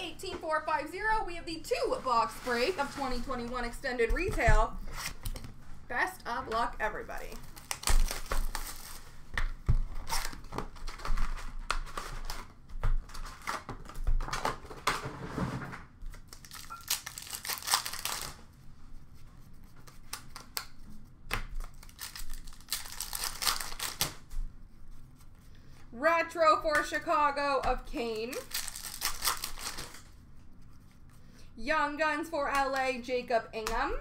18450, we have the two box break of 2021 extended retail. Best of luck, everybody. Retro for Chicago of Kane. Young Guns for LA, Jacob Ingham.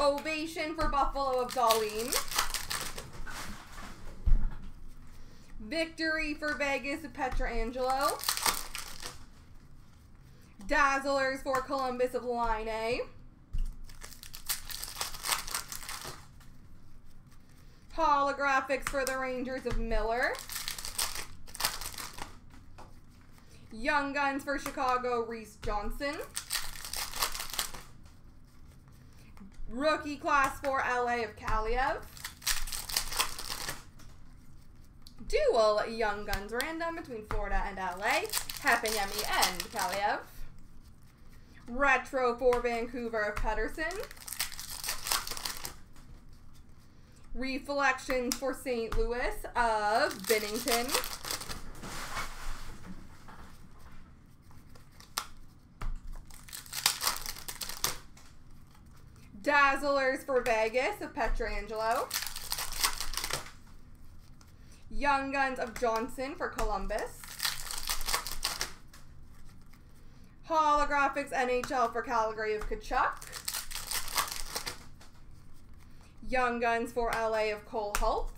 Ovation for Buffalo of Dahlin. Victory for Vegas of Pietrangelo. Dazzlers for Columbus of Laine. Holographics for the Rangers of Miller. Young Guns for Chicago, Reese Johnson. Rookie class for LA of Kaliyev. Dual Young Guns random between Florida and LA. Heponiemi and Kaliyev. Retro for Vancouver of Pettersson. Reflections for St. Louis of Binnington. Dazzlers for Vegas of Pietrangelo. Young Guns of Johnson for Columbus. Holographics NHL for Calgary of Tkachuk. Young Guns for LA of Cole Hults.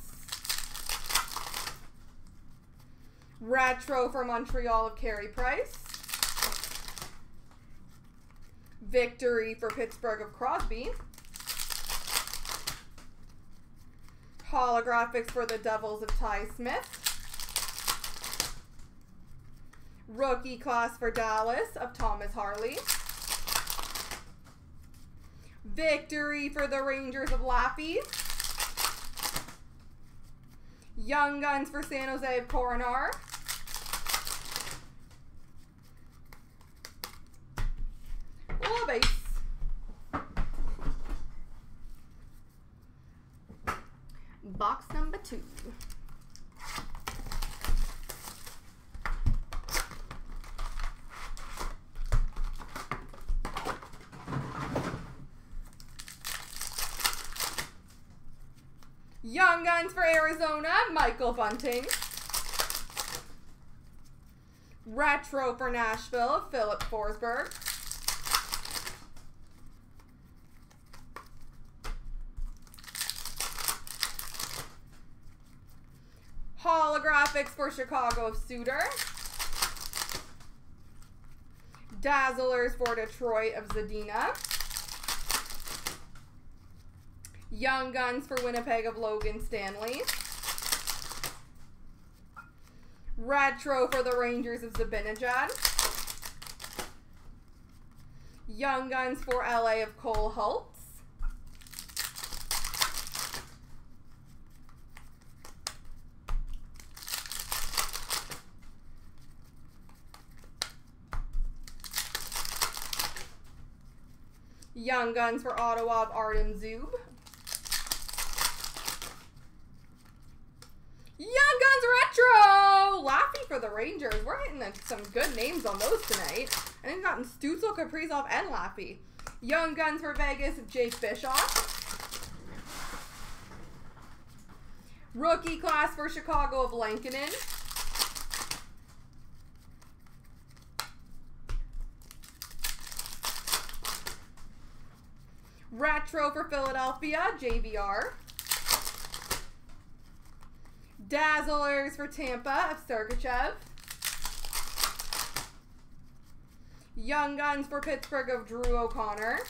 Retro for Montreal of Carey Price. Victory for Pittsburgh of Crosby. Holographics for the Devils of Ty Smith. Rookie class for Dallas of Thomas Harley. Victory for the Rangers of Laffy. Young Guns for San Jose of Korenar. Base. Box number two. Young Guns for Arizona, Michael Bunting. Retro for Nashville, Filip Forsberg. Holographics for Chicago of Suter. Dazzlers for Detroit of Zadina. Young Guns for Winnipeg of Logan Stanley. Retro for the Rangers of Zibanejad. Young Guns for LA of Cole Hults. Young Guns for Ottawa of Artem Zub. Young Guns Retro! Laffy for the Rangers. We're hitting some good names on those tonight. I think we've gotten Stützle, Kaprizov, and Laffy. Young Guns for Vegas Jake Bischoff. Rookie class for Chicago of Lankinen. Retro for Philadelphia, JVR. Dazzlers for Tampa of Sergachev. Young Guns for Pittsburgh of Drew O'Connor.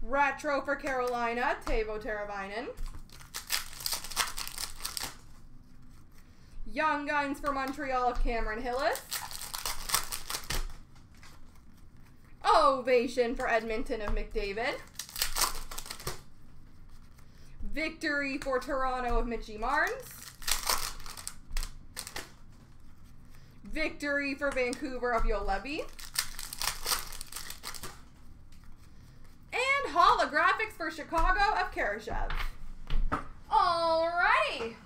Retro for Carolina, Teuvo Teravainen. Young Guns for Montreal of Cameron Hillis. Ovation for Edmonton of McDavid. Victory for Toronto of Mitchie Marnes. Victory for Vancouver of Juolevi. And holographics for Chicago of Kurashev. Alrighty.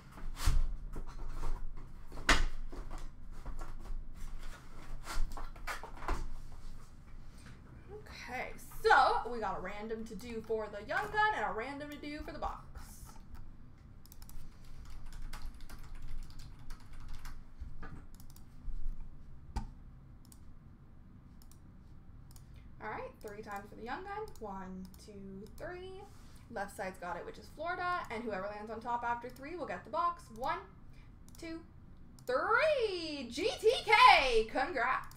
We got a random to do for the Young Gun and a random to do for the box. Alright, three times for the Young Gun. One, two, three. Left side's got it, which is Florida. And whoever lands on top after three will get the box. One, two, three. GTK! Congrats.